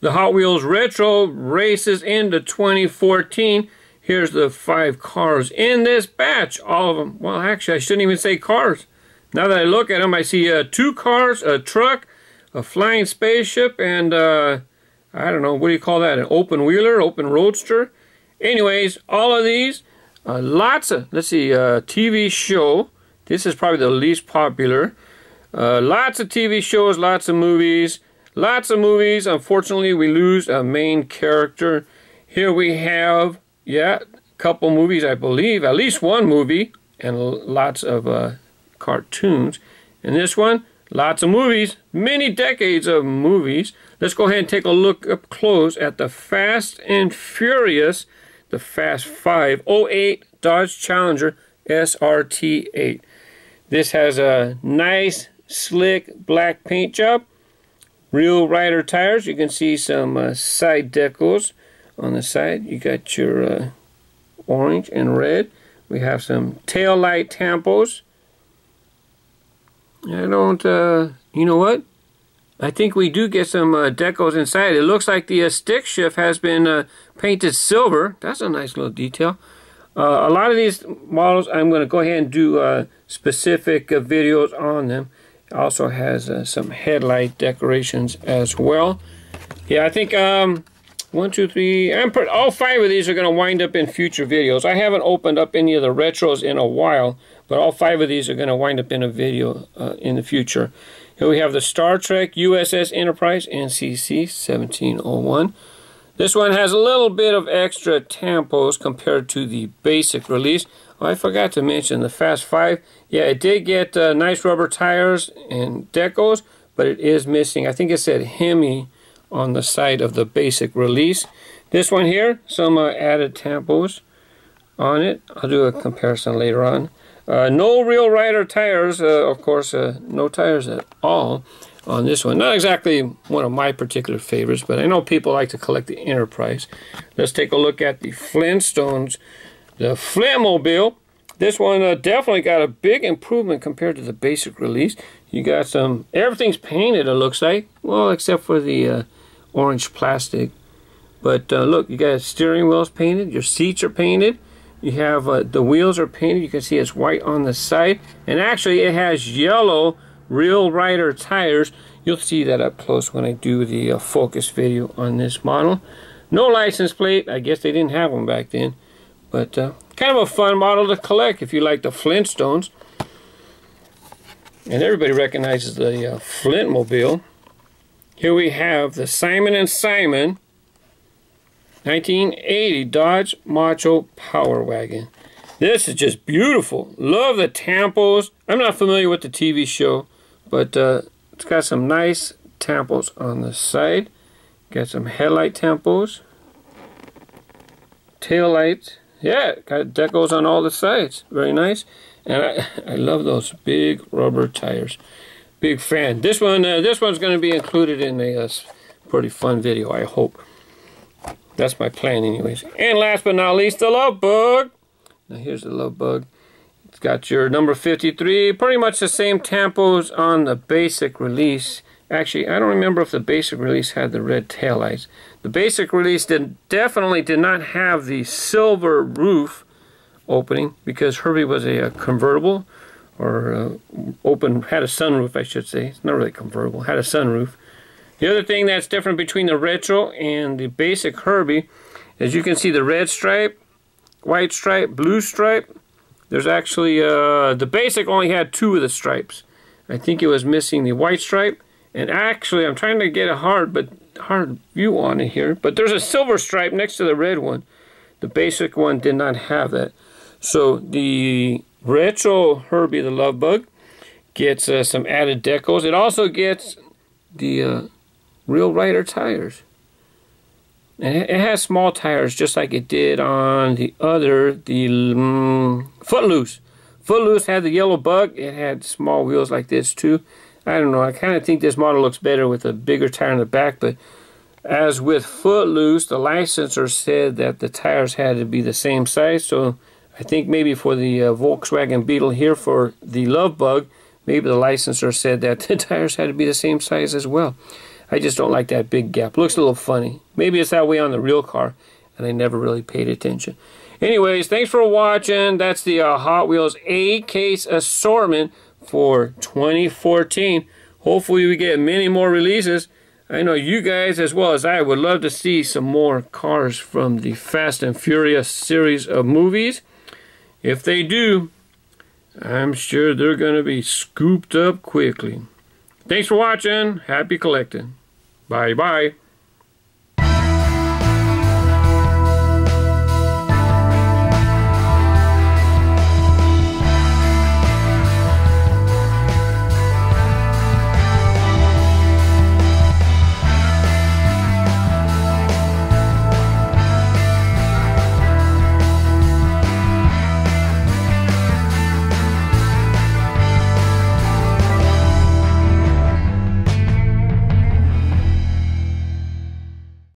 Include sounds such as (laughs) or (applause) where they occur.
The Hot Wheels Retro races into 2014. Here's the five cars in this batch. All of them. Well, actually, I shouldn't even say cars. Now that I look at them, I see uh, two cars, a truck, a flying spaceship, and uh, I don't know, what do you call that? An open wheeler, open roadster? Anyways, all of these, uh, lots of, let's see, uh, TV show. This is probably the least popular. Uh, lots of TV shows, lots of movies. Lots of movies. Unfortunately, we lose a main character. Here we have, yeah, a couple movies, I believe. At least one movie and lots of uh, cartoons. And this one, lots of movies. Many decades of movies. Let's go ahead and take a look up close at the Fast and Furious, the Fast 5 08 Dodge Challenger SRT8. This has a nice, slick black paint job. Real Rider tires. You can see some uh, side decals on the side. You got your uh, orange and red. We have some tail light tampos. I don't, uh, you know what? I think we do get some uh, decals inside. It looks like the uh, stick shift has been uh, painted silver. That's a nice little detail. Uh, a lot of these models, I'm going to go ahead and do uh, specific videos on them. Also has uh, some headlight decorations as well. Yeah, I think um, one, two, three, I'm put, all five of these are going to wind up in future videos. I haven't opened up any of the retros in a while, but all five of these are going to wind up in a video uh, in the future. Here we have the Star Trek USS Enterprise NCC 1701. This one has a little bit of extra tampos compared to the basic release. Oh, I forgot to mention the Fast 5. Yeah, it did get uh, nice rubber tires and decals, but it is missing. I think it said Hemi on the side of the basic release. This one here, some uh, added tampos on it. I'll do a comparison later on. Uh, no real rider tires, uh, of course, uh, no tires at all on this one. Not exactly one of my particular favorites, but I know people like to collect the Enterprise. Let's take a look at the Flintstones, the Flintmobile. This one uh, definitely got a big improvement compared to the basic release. You got some, everything's painted it looks like, well except for the uh, orange plastic. But uh, look, you got steering wheels painted, your seats are painted, you have uh, the wheels are painted, you can see it's white on the side, and actually it has yellow real rider tires. You'll see that up close when I do the uh, focus video on this model. No license plate. I guess they didn't have one back then. But uh, kind of a fun model to collect if you like the Flintstones. And everybody recognizes the uh, Flintmobile. Here we have the Simon & Simon 1980 Dodge Macho Power Wagon. This is just beautiful. Love the tampos. I'm not familiar with the TV show. But uh, it's got some nice tampos on the side. Got some headlight tampos. Tail lights. Yeah, got decals on all the sides. Very nice. And I, I love those big rubber tires. Big fan. This one, uh, this one's going to be included in a uh, pretty fun video, I hope. That's my plan anyways. And last but not least, the love bug. Now here's the love bug. It's got your number 53, pretty much the same tampos on the basic release. Actually, I don't remember if the basic release had the red taillights. The basic release did, definitely did not have the silver roof opening because Herbie was a, a convertible or uh, open, had a sunroof, I should say. It's not really convertible, had a sunroof. The other thing that's different between the retro and the basic Herbie is you can see the red stripe, white stripe, blue stripe, there's actually, uh, the basic only had two of the stripes. I think it was missing the white stripe. And actually, I'm trying to get a hard, but hard view on it here. But there's a silver stripe next to the red one. The basic one did not have that. So the retro Herbie the Love Bug gets uh, some added decals. It also gets the uh, real rider tires. And it has small tires just like it did on the other, the um, Footloose. Footloose had the yellow bug. It had small wheels like this too. I don't know. I kind of think this model looks better with a bigger tire in the back. But as with Footloose, the licensor said that the tires had to be the same size. So I think maybe for the uh, Volkswagen Beetle here for the Love Bug, maybe the licensor said that (laughs) the tires had to be the same size as well. I just don't like that big gap. Looks a little funny. Maybe it's that way on the real car, and I never really paid attention. Anyways, thanks for watching. That's the uh, Hot Wheels A-Case assortment for 2014. Hopefully we get many more releases. I know you guys, as well as I, would love to see some more cars from the Fast and Furious series of movies. If they do, I'm sure they're going to be scooped up quickly. Thanks for watching. Happy collecting. Bye-bye.